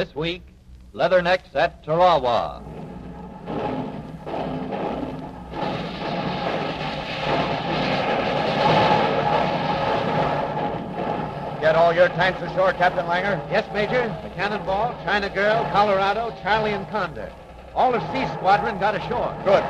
This week, Leathernecks at Tarawa. Get all your tanks ashore, Captain Langer? Yes, Major. The Cannonball, China Girl, Colorado, Charlie, and Condor. All of C Squadron got ashore. Good.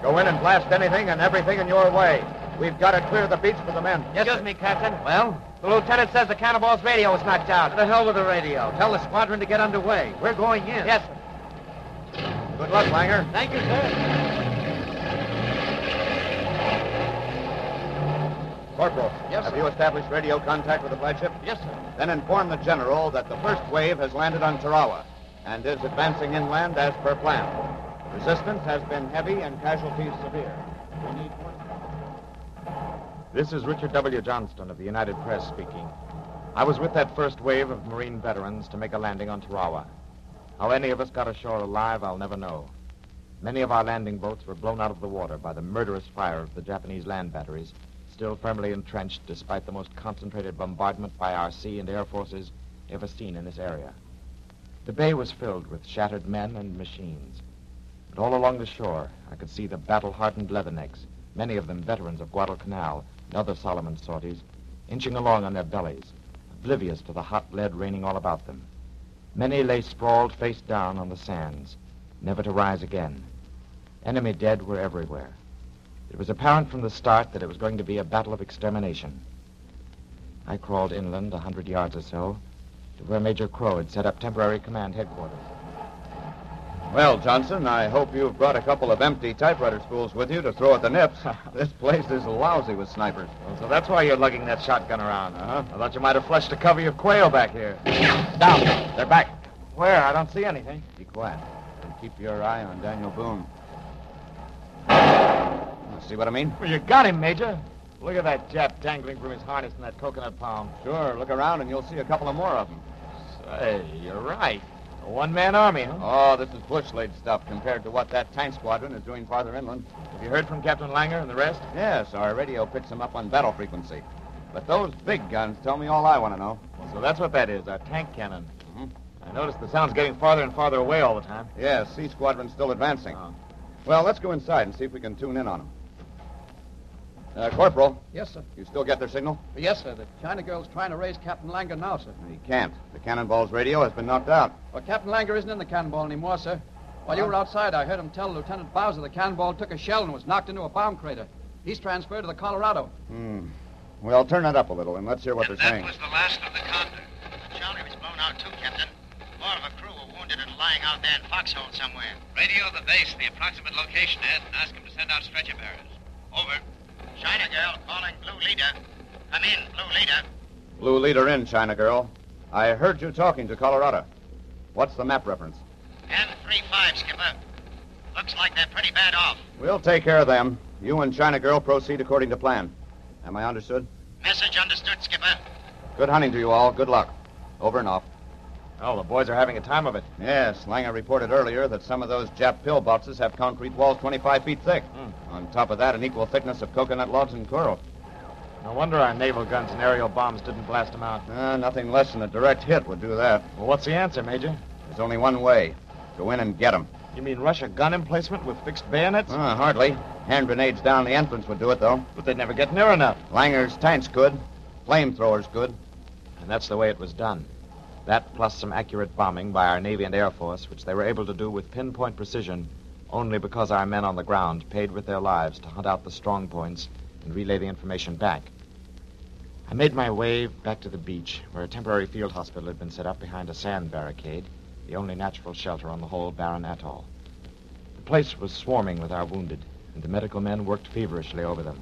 Go in and blast anything and everything in your way. We've got to clear the beach for the men. Yes, Excuse me, Captain. Well? The lieutenant says the Cannonball's radio is knocked out. To the hell with the radio. Tell the squadron to get underway. We're going in. Yes, sir. Good luck, Langer. Thank you, sir. Corporal. Yes, Have sir. you established radio contact with the flagship? Yes, sir. Then inform the general that the first wave has landed on Tarawa and is advancing inland as per plan. Resistance has been heavy and casualties severe. We need one. This is Richard W. Johnston of the United Press speaking. I was with that first wave of Marine veterans to make a landing on Tarawa. How any of us got ashore alive, I'll never know. Many of our landing boats were blown out of the water by the murderous fire of the Japanese land batteries, still firmly entrenched despite the most concentrated bombardment by our sea and air forces ever seen in this area. The bay was filled with shattered men and machines. But all along the shore, I could see the battle-hardened leathernecks, many of them veterans of Guadalcanal other Solomon sorties, inching along on their bellies, oblivious to the hot lead raining all about them. Many lay sprawled face down on the sands, never to rise again. Enemy dead were everywhere. It was apparent from the start that it was going to be a battle of extermination. I crawled inland a hundred yards or so to where Major Crowe had set up temporary command headquarters. Well, Johnson, I hope you've brought a couple of empty typewriter spools with you to throw at the nips. this place is lousy with snipers. Well, so that's why you're lugging that shotgun around. Uh-huh. I thought you might have flushed a cover of quail back here. Down. They're back. Where? I don't see anything. Be quiet. And keep your eye on Daniel Boone. See what I mean? Well, you got him, Major. Look at that Jap dangling from his harness in that coconut palm. Sure, look around and you'll see a couple of more of them. Say, you're right. A one-man army, huh? Oh, this is bush laid stuff compared to what that tank squadron is doing farther inland. Have you heard from Captain Langer and the rest? Yes, our radio picks them up on battle frequency. But those big guns tell me all I want to know. So that's what that is, our tank cannon. Mhm. I noticed the sound's getting farther and farther away all the time. Yes, C squadron's still advancing. Oh. Well, let's go inside and see if we can tune in on them. Uh, Corporal, Yes, sir. you still get their signal? Yes, sir. The China Girl's trying to raise Captain Langer now, sir. He can't. The cannonball's radio has been knocked out. Well, Captain Langer isn't in the Cannonball anymore, sir. While you were outside, I heard him tell Lieutenant Bowser the Cannonball took a shell and was knocked into a bomb crater. He's transferred to the Colorado. Hmm. Well, turn that up a little and let's hear what and they're that saying. was the last of the Condor. Charlie was blown out too, Captain. More of a crew were wounded and lying out there in Foxhole somewhere. Radio the base, the approximate location, Ed, and ask them to send out stretcher bearers. Over. China Girl calling Blue Leader. Come in, Blue Leader. Blue leader in, China girl. I heard you talking to Colorado. What's the map reference? N35, Skipper. Looks like they're pretty bad off. We'll take care of them. You and China girl proceed according to plan. Am I understood? Message understood, Skipper. Good hunting to you all. Good luck. Over and off. Oh, the boys are having a time of it. Yes, Langer reported earlier that some of those Jap pillboxes have concrete walls 25 feet thick. Hmm. On top of that, an equal thickness of coconut logs and coral. No wonder our naval guns and aerial bombs didn't blast them out. Uh, nothing less than a direct hit would do that. Well, what's the answer, Major? There's only one way. Go in and get them. You mean rush a gun emplacement with fixed bayonets? Uh, hardly. Hand grenades down the entrance would do it, though. But they'd never get near enough. Langer's tanks good. Flamethrowers good. And that's the way it was done. That plus some accurate bombing by our Navy and Air Force, which they were able to do with pinpoint precision only because our men on the ground paid with their lives to hunt out the strong points and relay the information back. I made my way back to the beach, where a temporary field hospital had been set up behind a sand barricade, the only natural shelter on the whole barren atoll. The place was swarming with our wounded, and the medical men worked feverishly over them.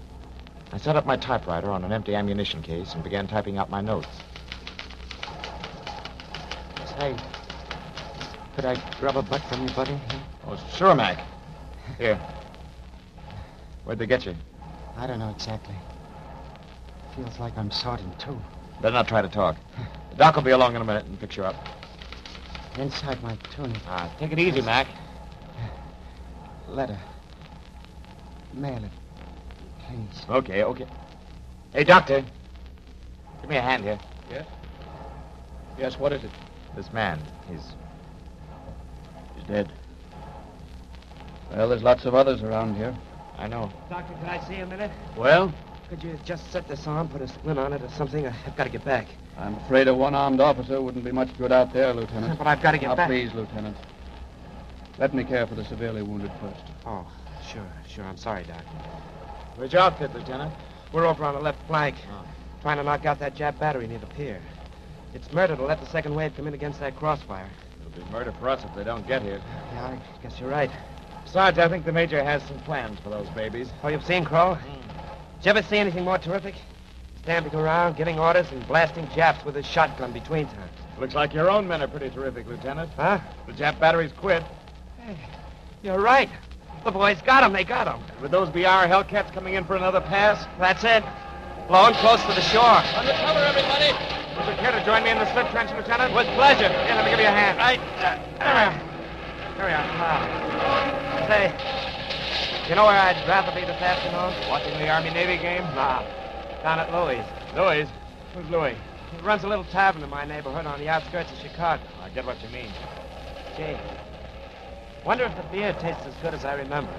I set up my typewriter on an empty ammunition case and began typing out my notes. Say, could I grab a butt from you, buddy? Oh, sure, Mac. Here. Where'd they get you? I don't know exactly. Feels like I'm sawed too. Better not try to talk. The doc will be along in a minute and fix you up. Inside my tunic. Ah, take it easy, Mac. Letter. Mail it. Please. Okay, okay. Hey, doctor. Give me a hand here. Yes? Yes, what is it? This man, he's He's dead. Well, there's lots of others around here. I know. Doctor, could I see him a minute? Well, Could you just set this arm, put a splint on it or something? I've got to get back. I'm afraid a one-armed officer wouldn't be much good out there, Lieutenant. But I've got to get now, back. please, Lieutenant. Let me care for the severely wounded first. Oh, sure, sure. I'm sorry, Doc. Where's your outfit, Lieutenant? We're over on the left flank, Oh. trying to knock out that Jap battery near the pier. It's murder to let the second wave come in against that crossfire. It'll be murder for us if they don't get here. Yeah, I guess you're right. Sarge, I think the Major has some plans for those babies. Oh, you've seen Crowe? Hmm. Did you ever see anything more terrific? Stamping around, giving orders, and blasting Japs with his shotgun between times. Looks like your own men are pretty terrific, Lieutenant. Huh? The Jap batteries quit. Hey, You're right. The boys got him. They got him. Would those be our Hellcats coming in for another pass? That's it. Blowing close to the shore. Under cover, everybody! Would you care to join me in the slit trench, Lieutenant? With pleasure. Here, let me give you a hand. Right. Uh, Here we are. uh, say, you know where I'd rather be this afternoon? Watching the Army-Navy game? Nah. Down at Louis. Louis? Who's Louis? He runs a little tavern in my neighborhood on the outskirts of Chicago. I get what you mean. Gee. Wonder if the beer tastes as good as I remember.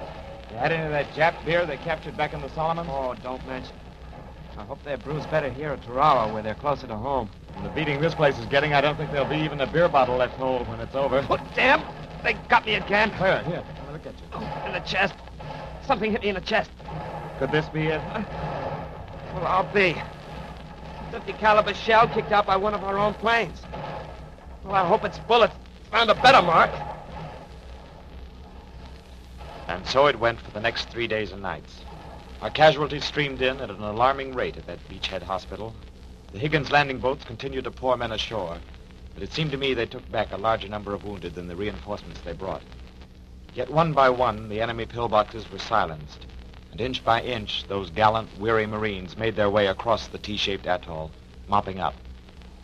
You had any of that Jap beer they captured back in the Solomon? Oh, don't mention. I hope their brew's better here at Tarawa, where they're closer to home. From the beating this place is getting, I don't think there'll be even a beer bottle left whole when it's over. Oh, damn! They got me again. Where? Here, let me look at you. Oh, in the chest. Something hit me in the chest. Could this be it? Well, I'll be. 50 caliber shell kicked out by one of our own planes. Well, I hope its bullets found a better mark. And so it went for the next three days and nights. Our casualties streamed in at an alarming rate at that beachhead hospital. The Higgins landing boats continued to pour men ashore, but it seemed to me they took back a larger number of wounded than the reinforcements they brought. Yet one by one, the enemy pillboxes were silenced, and inch by inch, those gallant, weary Marines made their way across the T-shaped atoll, mopping up.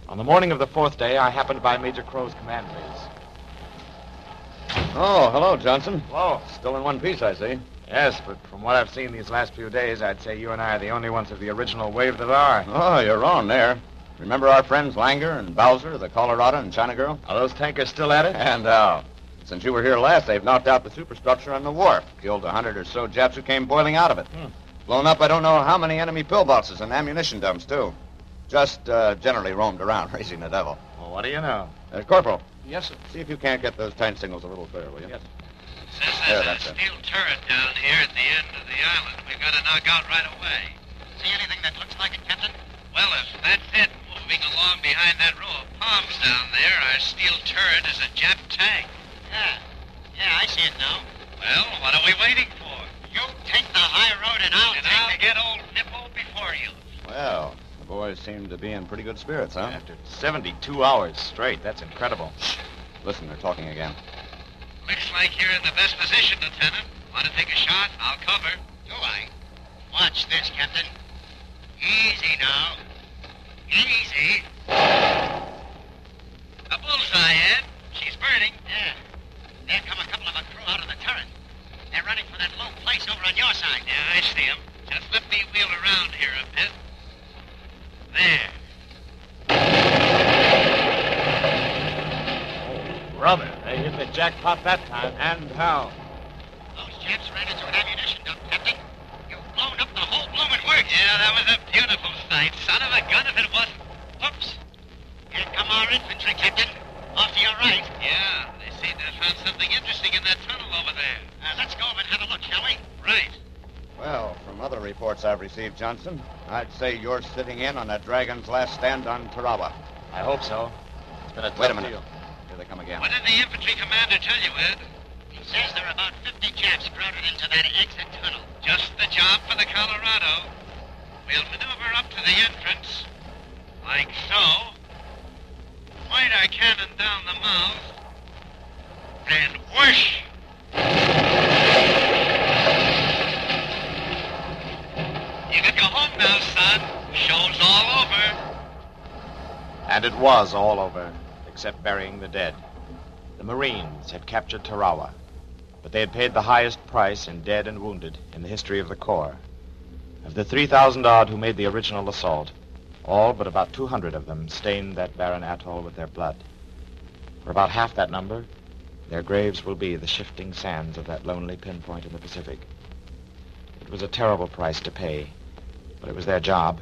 On the morning of the fourth day, I happened by Major Crowe's command base. Oh, hello, Johnson. Whoa. Still in one piece, I see. Yes, but from what I've seen these last few days, I'd say you and I are the only ones of the original wave that are. Oh, you're wrong there. Remember our friends Langer and Bowser, the Colorado and China Girl? Are those tankers still at it? And, uh, since you were here last, they've knocked out the superstructure on the wharf, killed a hundred or so Japs who came boiling out of it. Hmm. Blown up I don't know how many enemy pillboxes and ammunition dumps, too. Just, uh, generally roamed around, raising the devil. Well, what do you know? Uh, Corporal, Yes, sir. see if you can't get those time signals a little clearer, will you? Yes. Says Yeah, a that's it. steel turret down here at the end of the island we've got to knock out right away. See anything that looks like it, Captain? Well, if that's it, moving along behind that row of palms down there, our steel turret is a Jap tank. Yeah. Yeah, I see it now. Well, what are we waiting for? You take the high road and I'll and I'll get old Nippo before you. Well, the boys seem to be in pretty good spirits, huh? After 72 hours straight, that's incredible. Listen, they're talking again. Looks like you're in the best position, Lieutenant. Want to take a shot? I'll cover. Do I? Watch this, Captain. Easy now. Easy. A bullseye, Ed. She's burning. Yeah. There come a couple of a crew out of the turret. They're running for that low place over on your side. Yeah, I see 'em. Just let me wheel around here a bit. There. Brother, they hit the jackpot that time. And how? Those Japs ran into an ammunition dump, Captain. You've blown up the whole bloomin' works. Yeah, that was a beautiful sight. Son of a gun if it wasn't. Whoops. Here come our infantry, Captain. Off to your right. Yeah, they seem to have found something interesting in that tunnel over there. Uh, let's go over and have a look, shall we? Right. Well, from other reports I've received, Johnson, I'd say you're sitting in on that Dragon's last stand on Tarawa. I hope so. It's been a tough Wait a minute. deal. Here they come again. What did the infantry commander tell you, Ed? He says there are about 50 Japs crowded into that exit tunnel. Just the job for the Colorado. We'll maneuver up to the entrance, like so. Point our cannon down the mouth, and whoosh! You can go home now, son. Show's all over. And it was all over, except burying the dead. The Marines had captured Tarawa, but they had paid the highest price in dead and wounded in the history of the Corps. Of the 3,000 odd who made the original assault, all but about 200 of them stained that barren atoll with their blood. For about half that number, Their graves will be the shifting sands of that lonely pinpoint in the Pacific. It was a terrible price to pay, but it was their job,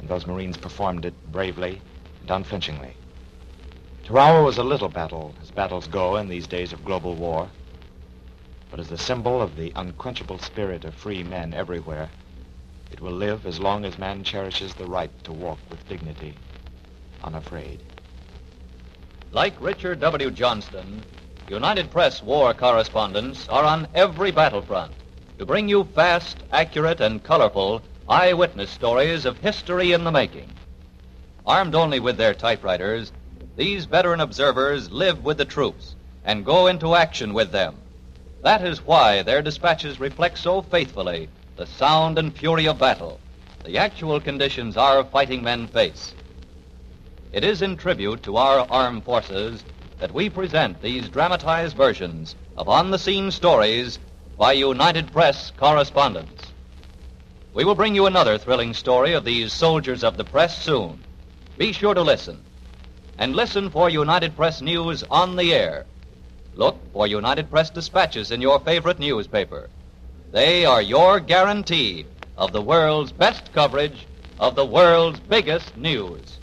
and those Marines performed it bravely and unflinchingly. Tarawa was a little battle, as battles go in these days of global war, but as the symbol of the unquenchable spirit of free men everywhere, it will live as long as man cherishes the right to walk with dignity, unafraid. Like Richard W. Johnston, United Press war correspondents are on every battlefront to bring you fast, accurate, and colorful eyewitness stories of history in the making. Armed only with their typewriters, these veteran observers live with the troops and go into action with them. That is why their dispatches reflect so faithfully the sound and fury of battle, the actual conditions our fighting men face. It is in tribute to our armed forces that we present these dramatized versions of on the scene stories by United Press correspondents. We will bring you another thrilling story of these soldiers of the press soon. Be sure to listen. And listen for United Press news on the air. Look for United Press dispatches in your favorite newspaper. They are your guarantee of the world's best coverage of the world's biggest news.